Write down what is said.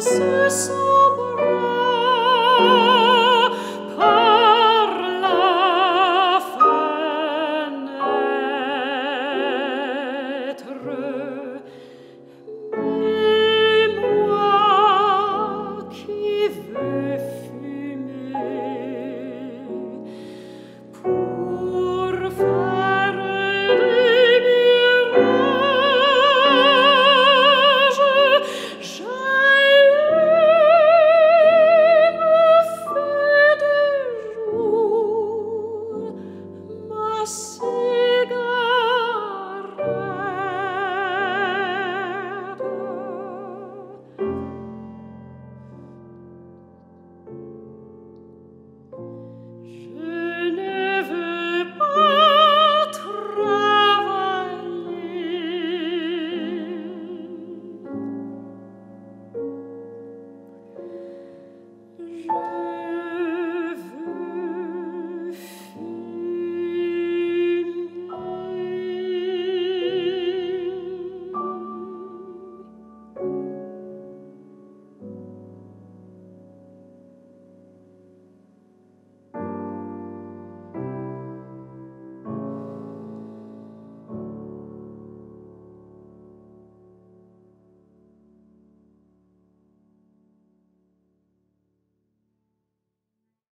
se